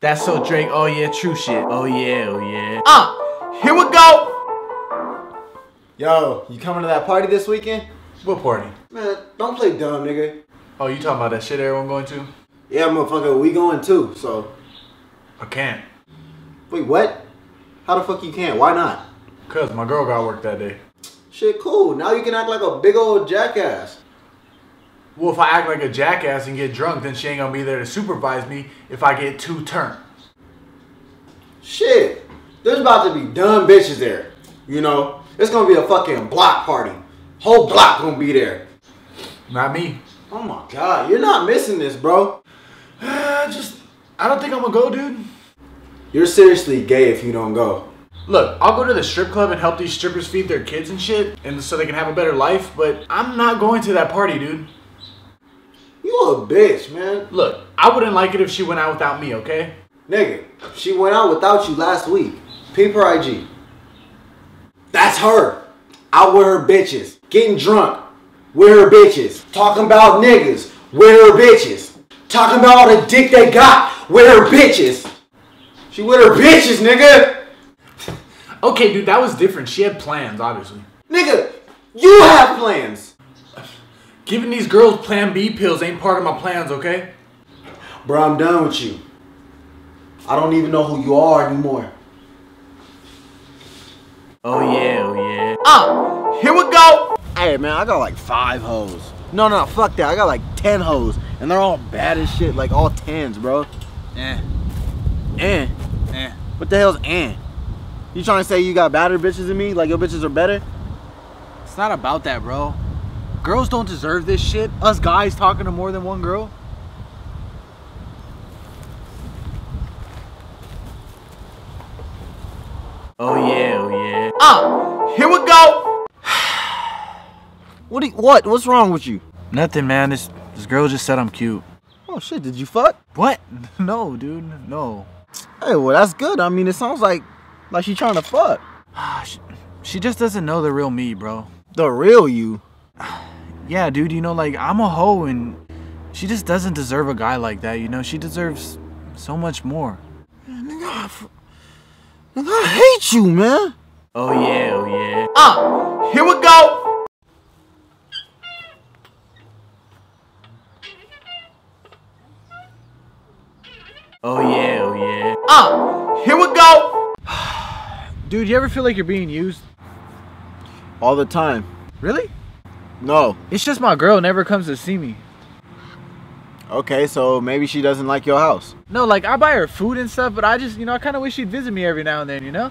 That's so Drake. Oh yeah, true shit. Oh yeah, oh yeah. Uh, here we go. Yo, you coming to that party this weekend? What party? Man, don't play dumb, nigga. Oh, you talking about that shit everyone going to? Yeah, motherfucker, we going too, so. I can't. Wait, what? How the fuck you can't? Why not? Cause my girl got work that day. Shit, cool. Now you can act like a big old jackass. Well, if I act like a jackass and get drunk, then she ain't gonna be there to supervise me if I get two turns. Shit. There's about to be dumb bitches there. You know? It's gonna be a fucking block party. Whole block gonna be there. Not me. Oh my god, you're not missing this, bro. Just, I don't think I'm gonna go, dude. You're seriously gay if you don't go. Look, I'll go to the strip club and help these strippers feed their kids and shit, and so they can have a better life, but I'm not going to that party, dude. You a bitch, man. Look, I wouldn't like it if she went out without me, okay? Nigga, she went out without you last week. Peep her IG. That's her. Out with her bitches. Getting drunk. With her bitches. Talking about niggas. With her bitches. Talking about all the dick they got. With her bitches. She with her bitches, nigga. Okay, dude, that was different. She had plans, obviously. Nigga, you have plans. Giving these girls Plan B pills ain't part of my plans, okay? Bro, I'm done with you. I don't even know who you are anymore. Oh yeah, oh yeah. Uh, here we go. Hey man, I got like five hoes. No, no, fuck that. I got like ten hoes, and they're all bad as shit, like all tens, bro. Eh, Eh, eh. what the hell's eh? You trying to say you got better bitches than me? Like your bitches are better? It's not about that, bro. Girls don't deserve this shit. Us guys talking to more than one girl. Oh yeah, oh yeah. Uh, here we go. What? Do you, what? What's wrong with you? Nothing, man. This this girl just said I'm cute. Oh shit! Did you fuck? What? No, dude. No. Hey, well that's good. I mean, it sounds like like she trying to fuck. she, she just doesn't know the real me, bro. The real you. Yeah, dude. You know, like I'm a hoe, and she just doesn't deserve a guy like that. You know, she deserves so much more. Nigga, I, f- nigga, I hate you, man. Oh yeah, oh yeah. Uh, here we go. Oh yeah, oh yeah. Uh, here we go. Dude, you ever feel like you're being used? All the time. Really? No. It's just my girl never comes to see me. Okay, so maybe she doesn't like your house. No, like I buy her food and stuff, but I just, you know, I kind of wish she'd visit me every now and then, you know?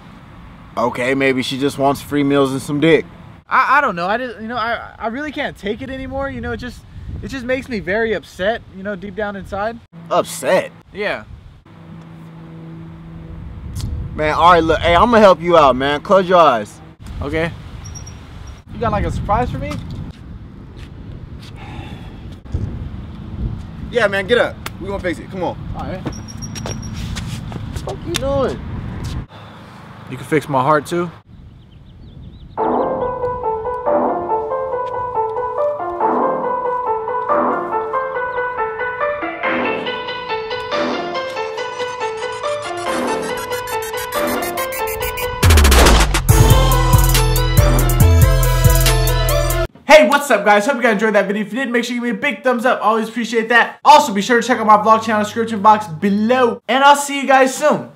Okay, maybe she just wants free meals and some dick. I, I don't know. I just, you know, I, I really can't take it anymore. You know, it just, it just makes me very upset. You know, deep down inside. Upset. Yeah. Man, all right, look, hey, I'm gonna help you out, man. Close your eyes. Okay. You got like a surprise for me? Yeah, man, get up. We gonna fix it. Come on. All right. What you doing? You can fix my heart too. Hey, what's up guys? Hope you guys enjoyed that video. If you did, make sure you give me a big thumbs up. Always appreciate that. Also, be sure to check out my vlog channel description box below. And I'll see you guys soon.